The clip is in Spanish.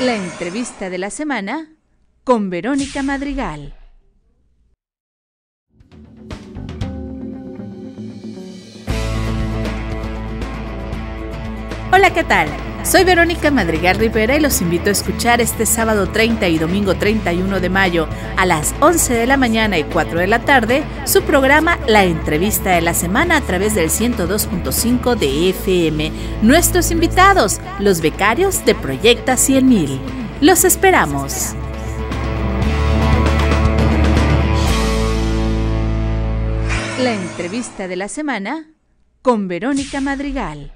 La entrevista de la semana con Verónica Madrigal. Hola, ¿qué tal? Soy Verónica Madrigal Rivera y los invito a escuchar este sábado 30 y domingo 31 de mayo a las 11 de la mañana y 4 de la tarde su programa La Entrevista de la Semana a través del 102.5 de FM. Nuestros invitados, los becarios de Proyecta 100.000. Los esperamos. La entrevista de la semana con Verónica Madrigal.